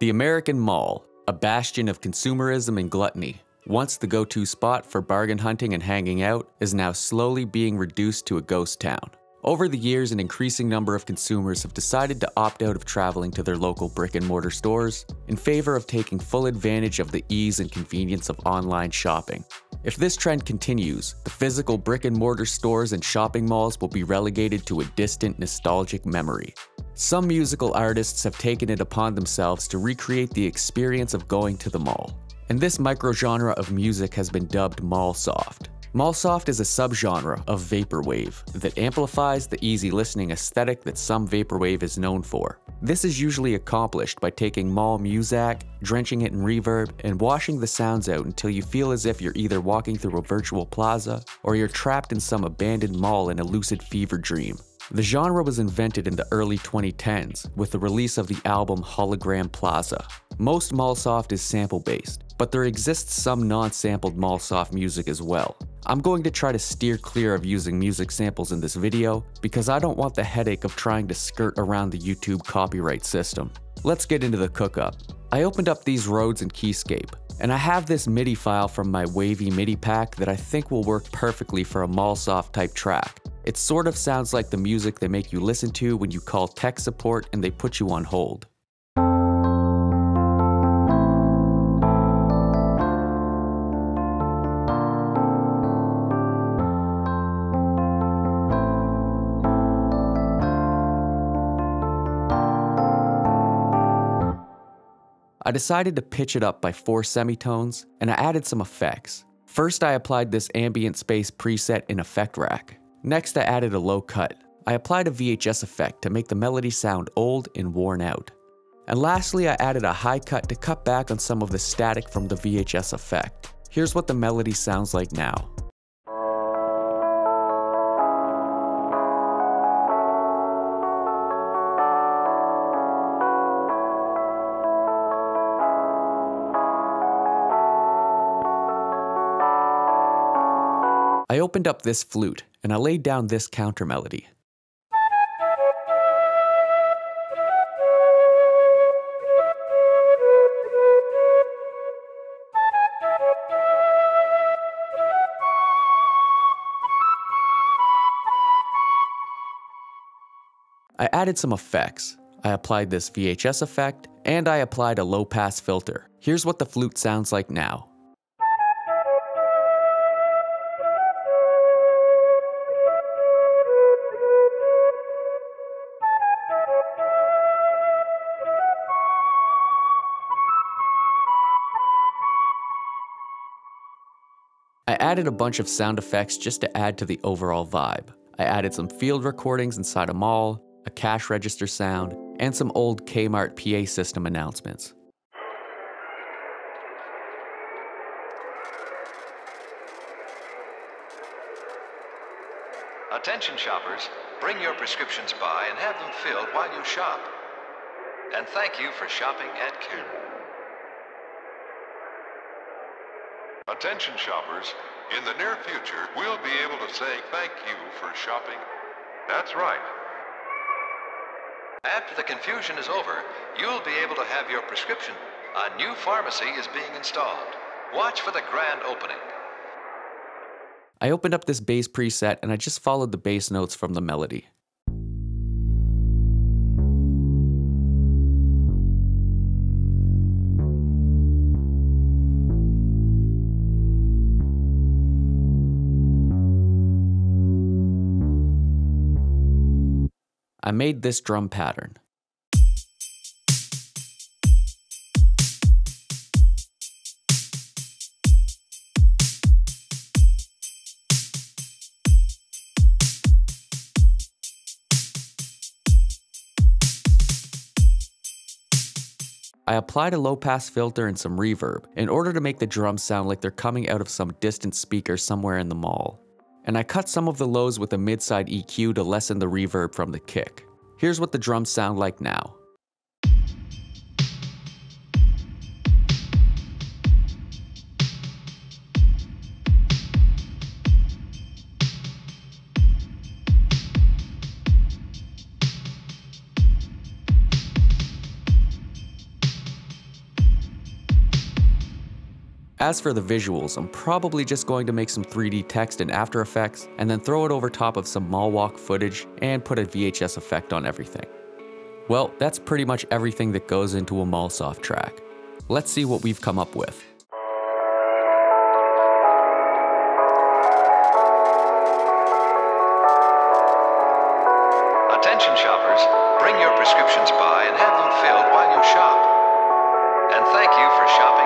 The American Mall, a bastion of consumerism and gluttony, once the go to spot for bargain hunting and hanging out, is now slowly being reduced to a ghost town. Over the years, an increasing number of consumers have decided to opt out of traveling to their local brick and mortar stores in favor of taking full advantage of the ease and convenience of online shopping. If this trend continues, the physical brick and mortar stores and shopping malls will be relegated to a distant, nostalgic memory. Some musical artists have taken it upon themselves to recreate the experience of going to the mall. And this microgenre of music has been dubbed mall soft. Mallsoft is a subgenre of vaporwave that amplifies the easy listening aesthetic that some vaporwave is known for. This is usually accomplished by taking mall muzak, drenching it in reverb, and washing the sounds out until you feel as if you're either walking through a virtual plaza or you're trapped in some abandoned mall in a lucid fever dream. The genre was invented in the early 2010s with the release of the album Hologram Plaza. Most Mallsoft is sample based, but there exists some non-sampled Mallsoft music as well. I'm going to try to steer clear of using music samples in this video because I don't want the headache of trying to skirt around the YouTube copyright system. Let's get into the cookup. I opened up these Rhodes in Keyscape, and I have this MIDI file from my Wavy MIDI pack that I think will work perfectly for a Mallsoft type track. It sort of sounds like the music they make you listen to when you call tech support and they put you on hold. I decided to pitch it up by four semitones, and I added some effects. First, I applied this ambient space preset in Effect Rack. Next, I added a low cut. I applied a VHS effect to make the melody sound old and worn out. And lastly, I added a high cut to cut back on some of the static from the VHS effect. Here's what the melody sounds like now. I opened up this flute and I laid down this counter melody. I added some effects. I applied this VHS effect, and I applied a low pass filter. Here's what the flute sounds like now. Added a bunch of sound effects just to add to the overall vibe. I added some field recordings inside a mall, a cash register sound, and some old Kmart PA system announcements. Attention shoppers, bring your prescriptions by and have them filled while you shop. And thank you for shopping at Kmart. Attention shoppers, in the near future, we'll be able to say thank you for shopping. That's right. After the confusion is over, you'll be able to have your prescription. A new pharmacy is being installed. Watch for the grand opening. I opened up this bass preset and I just followed the bass notes from the melody. I made this drum pattern. I applied a low pass filter and some reverb in order to make the drums sound like they're coming out of some distant speaker somewhere in the mall and I cut some of the lows with a mid-side EQ to lessen the reverb from the kick. Here's what the drums sound like now. As for the visuals, I'm probably just going to make some 3D text in After Effects and then throw it over top of some Malwalk footage and put a VHS effect on everything. Well, that's pretty much everything that goes into a Mallsoft track. Let's see what we've come up with. Attention shoppers, bring your prescriptions by and have them filled while you shop. And thank you for shopping.